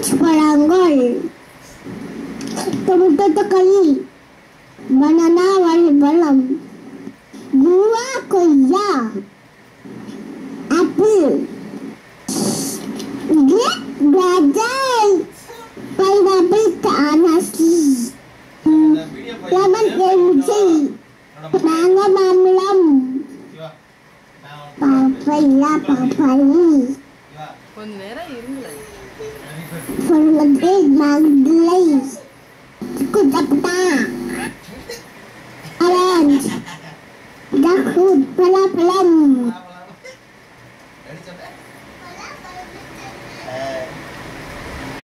Paranggoy. Tumutot ka kayi. Mananawal balam. Buwa ko ya. Apil. Get gajay. Pineapple ka anasi. Laman emji. Pangga mamlam. Pampaya pampaya. கொஞ்ச நேரம் இருங்களேன் சொல்லுது மகளை குதப்பா ஆரஞ்ச் தக்கு பலா பலம்